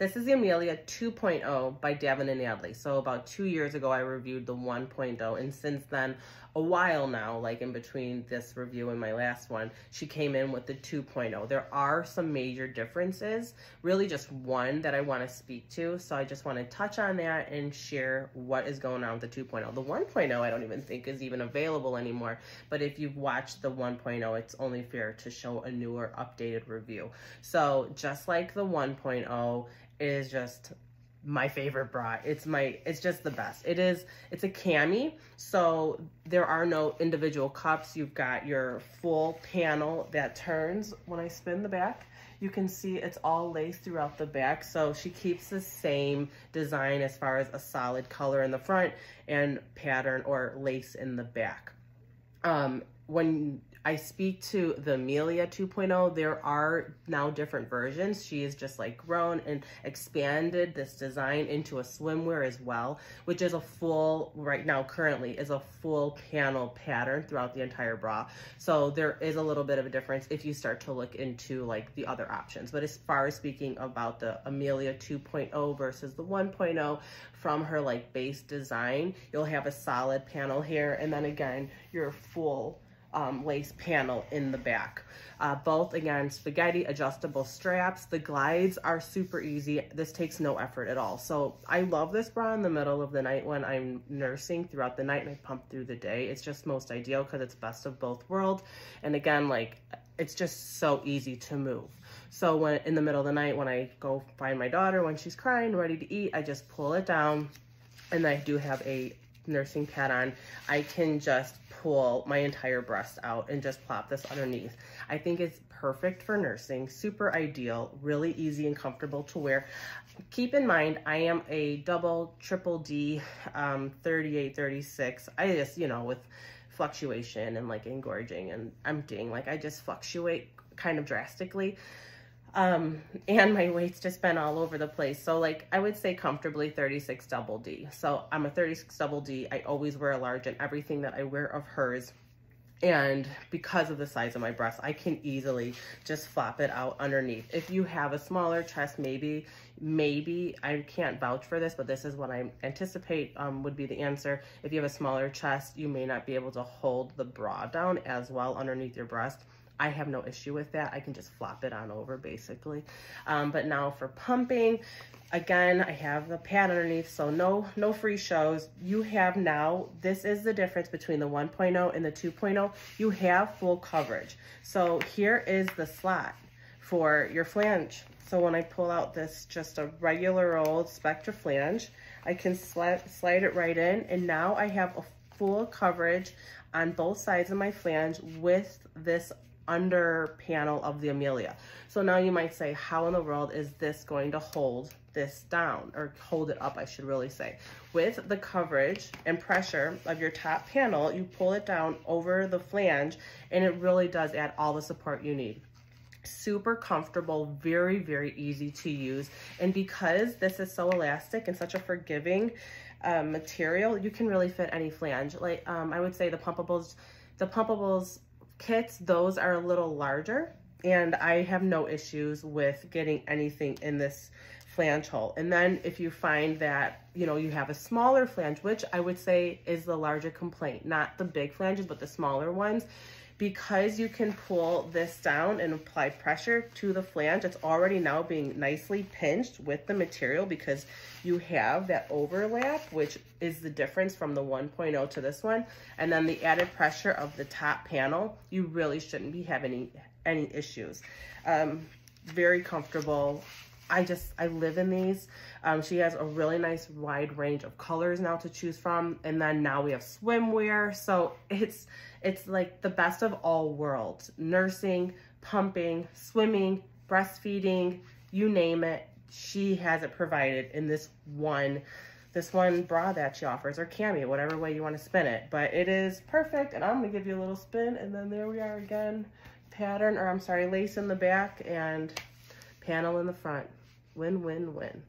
This is the Amelia 2.0 by Davin and Adley. So about two years ago, I reviewed the 1.0. And since then, a while now, like in between this review and my last one, she came in with the 2.0. There are some major differences, really just one that I want to speak to. So I just want to touch on that and share what is going on with the 2.0. The 1.0 I don't even think is even available anymore. But if you've watched the 1.0, it's only fair to show a newer updated review. So just like the 1.0 is just my favorite bra. It's my, it's just the best. It is, it's a cami. So there are no individual cups. You've got your full panel that turns when I spin the back. You can see it's all lace throughout the back. So she keeps the same design as far as a solid color in the front and pattern or lace in the back. Um, when I speak to the Amelia 2.0. There are now different versions. She has just like grown and expanded this design into a swimwear as well, which is a full, right now currently, is a full panel pattern throughout the entire bra. So there is a little bit of a difference if you start to look into like the other options. But as far as speaking about the Amelia 2.0 versus the 1.0, from her like base design, you'll have a solid panel here. And then again, your full um, lace panel in the back. Uh, both, again, spaghetti adjustable straps. The glides are super easy. This takes no effort at all. So I love this bra in the middle of the night when I'm nursing throughout the night and I pump through the day. It's just most ideal because it's best of both worlds. And again, like, it's just so easy to move. So when in the middle of the night, when I go find my daughter, when she's crying, ready to eat, I just pull it down and I do have a nursing pad on. I can just pull my entire breast out and just plop this underneath. I think it's perfect for nursing, super ideal, really easy and comfortable to wear. Keep in mind, I am a double, triple D, um, 38, 36. I just, you know, with fluctuation and like engorging and emptying, like I just fluctuate kind of drastically um and my weight's just been all over the place. So like i would say comfortably 36 double d. So i'm a 36 double d. I always wear a large in everything that i wear of hers. And because of the size of my breast i can easily just flop it out underneath. If you have a smaller chest maybe maybe i can't vouch for this but this is what i anticipate um, would be the answer. If you have a smaller chest you may not be able to hold the bra down as well underneath your breast I have no issue with that. I can just flop it on over basically. Um, but now for pumping, again, I have the pad underneath, so no, no free shows. You have now, this is the difference between the 1.0 and the 2.0. You have full coverage. So here is the slot for your flange. So when I pull out this, just a regular old Spectra flange, I can slide, slide it right in. And now I have a full coverage on both sides of my flange with this under panel of the Amelia. So now you might say, how in the world is this going to hold this down or hold it up, I should really say. With the coverage and pressure of your top panel, you pull it down over the flange and it really does add all the support you need super comfortable, very, very easy to use. And because this is so elastic and such a forgiving um, material, you can really fit any flange. Like um, I would say the pumpables, the pumpables kits, those are a little larger and I have no issues with getting anything in this flange hole. And then if you find that, you know, you have a smaller flange, which I would say is the larger complaint, not the big flanges, but the smaller ones, because you can pull this down and apply pressure to the flange, it's already now being nicely pinched with the material because you have that overlap, which is the difference from the 1.0 to this one. And then the added pressure of the top panel, you really shouldn't be having any, any issues. Um, very comfortable. I just, I live in these. Um, she has a really nice wide range of colors now to choose from. And then now we have swimwear. So it's, it's like the best of all worlds. Nursing, pumping, swimming, breastfeeding, you name it. She has it provided in this one this one bra that she offers, or cami, whatever way you want to spin it. But it is perfect, and I'm going to give you a little spin, and then there we are again. Pattern, or I'm sorry, lace in the back and panel in the front. Win, win, win.